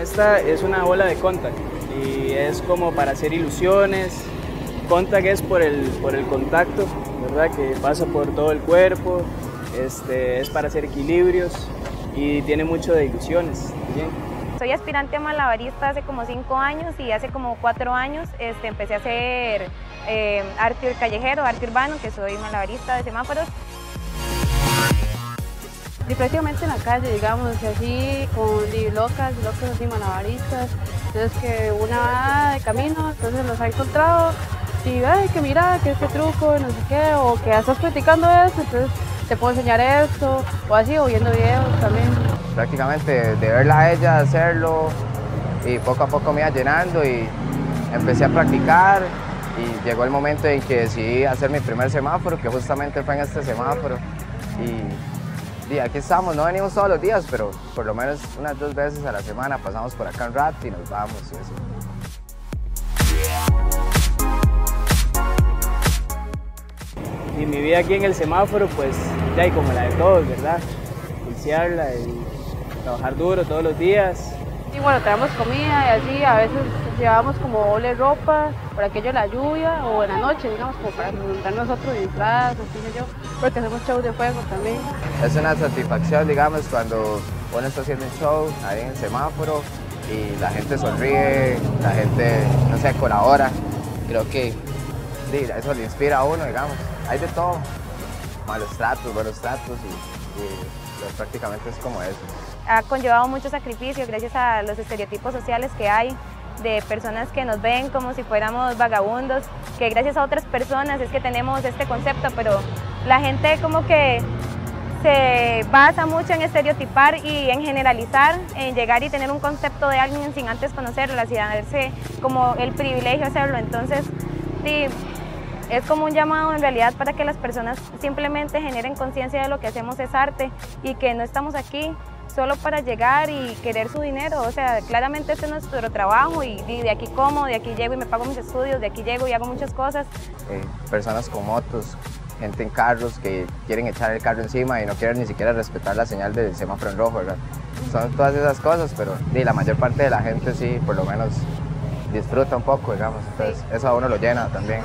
Esta es una bola de contact y es como para hacer ilusiones. Contact es por el, por el contacto, ¿verdad? Que pasa por todo el cuerpo, este, es para hacer equilibrios y tiene mucho de ilusiones Soy aspirante a malabarista hace como cinco años y hace como cuatro años este, empecé a hacer eh, arte callejero, arte urbano, que soy malabarista de semáforos. Y prácticamente en la calle, digamos, así con locas, locas así malabaristas, entonces que una va de camino, entonces los ha encontrado y ay, que mira, que este truco, no sé qué, o que estás practicando eso, entonces te puedo enseñar esto, o así, o viendo videos también. Prácticamente de verla a ella hacerlo y poco a poco me iba llenando y empecé a practicar y llegó el momento en que decidí hacer mi primer semáforo, que justamente fue en este semáforo. Y, aquí estamos, no venimos todos los días, pero por lo menos unas dos veces a la semana pasamos por acá un rato y nos vamos y eso. Y mi vida aquí en el semáforo, pues ya hay como la de todos, ¿verdad? Iniciarla y trabajar duro todos los días. Y bueno, traemos comida y así, a veces llevamos como doble ropa, por aquello la lluvia o en la noche, digamos, como para montar nosotros disfraz, así yo, porque hacemos show de fuego también. Es una satisfacción, digamos, cuando uno está haciendo un show ahí en el semáforo y la gente sonríe, la gente, no sé, colabora. Creo que eso le inspira a uno, digamos. Hay de todo, malos tratos, buenos tratos y, pues, prácticamente es como eso. Ha conllevado mucho sacrificio gracias a los estereotipos sociales que hay de personas que nos ven como si fuéramos vagabundos, que gracias a otras personas es que tenemos este concepto, pero la gente como que se basa mucho en estereotipar y en generalizar, en llegar y tener un concepto de alguien sin antes conocerlo, y darse como el privilegio de hacerlo. Entonces, sí, es como un llamado en realidad para que las personas simplemente generen conciencia de lo que hacemos es arte y que no estamos aquí solo para llegar y querer su dinero. O sea, claramente este es nuestro trabajo y, de aquí como, de aquí llego y me pago mis estudios, de aquí llego y hago muchas cosas. Eh, personas con motos, gente en carros que quieren echar el carro encima y no quieren ni siquiera respetar la señal del semáforo en rojo. Son todas esas cosas, pero la mayor parte de la gente sí, por lo menos disfruta un poco, digamos. Entonces, eso a uno lo llena también.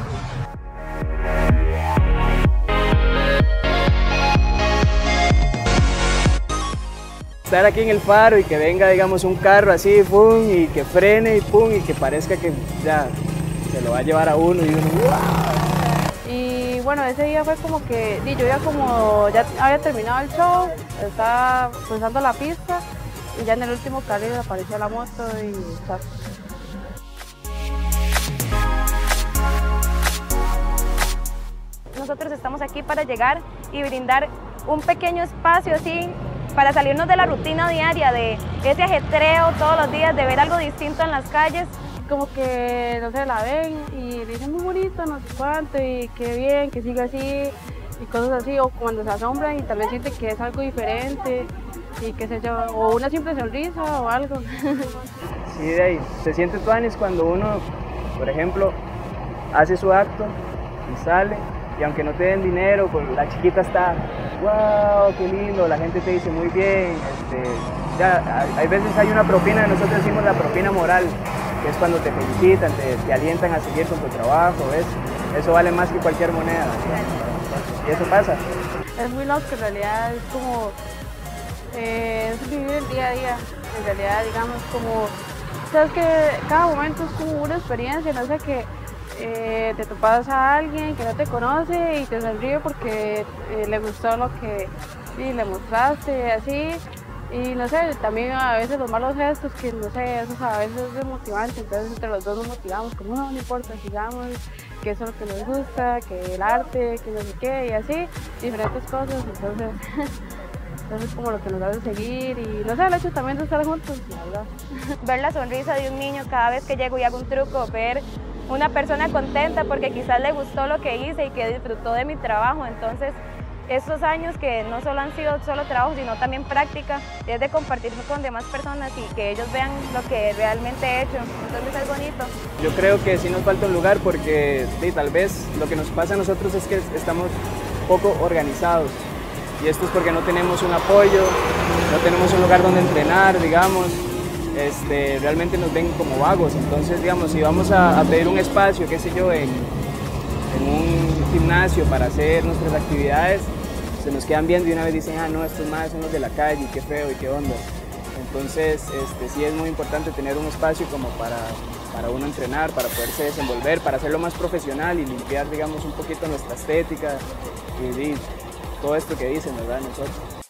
Estar aquí en el faro y que venga, digamos, un carro así, pum, y que frene y pum, y que parezca que ya se lo va a llevar a uno y uno, Y bueno, ese día fue como que, yo ya como, ya había terminado el show, estaba cruzando la pista y ya en el último carril apareció la moto y Nosotros estamos aquí para llegar y brindar un pequeño espacio así para salirnos de la rutina diaria, de ese ajetreo todos los días, de ver algo distinto en las calles. Como que, no sé, la ven y dicen muy bonito, no sé cuánto, y qué bien, que siga así, y cosas así, o cuando se asombran y también sienten que es algo diferente, y qué sé yo, o una simple sonrisa o algo. Sí, de ahí, se siente tuanis cuando uno, por ejemplo, hace su acto y sale y aunque no te den dinero, pues la chiquita está, wow, qué lindo, la gente te dice muy bien, este, ya, hay veces hay una propina, nosotros decimos la propina moral, que es cuando te felicitan, te, alientan a seguir con tu trabajo, ¿ves? Eso vale más que cualquier moneda, y eso pasa. Es muy loco, en realidad es como, eh, es vivir el día a día, en realidad digamos como, sabes que cada momento es como una experiencia, no sé qué eh, te topas a alguien que no te conoce y te sonríe porque eh, le gustó lo que le mostraste, así. Y no sé, también a veces los malos gestos, que no sé, eso a veces es desmotivante, entonces entre los dos nos motivamos, como no, no importa, sigamos, que eso es lo que nos gusta, que el arte, que no sé qué, y así, diferentes cosas, entonces, eso es como lo que nos hace seguir y no sé, el hecho también de estar juntos, la verdad. Ver la sonrisa de un niño cada vez que llego y hago un truco, ver una persona contenta porque quizás le gustó lo que hice y que disfrutó de mi trabajo. Entonces, estos años que no solo han sido solo trabajo, sino también práctica, es de compartir con demás personas y que ellos vean lo que realmente he hecho. Entonces es bonito. Yo creo que sí nos falta un lugar porque tal vez lo que nos pasa a nosotros es que estamos poco organizados. Y esto es porque no tenemos un apoyo, no tenemos un lugar donde entrenar, digamos. Este, realmente nos ven como vagos. Entonces, digamos, si vamos a, a pedir un espacio, qué sé yo, en, un gimnasio para hacer nuestras actividades, se nos quedan viendo y una vez dicen, ah, no, estos más son los de la calle, qué feo y qué onda. Entonces, este, sí es muy importante tener un espacio como para, para uno entrenar, para poderse desenvolver, para hacerlo más profesional y limpiar, digamos, un poquito nuestra estética y, y todo esto que dicen, ¿verdad? Nosotros.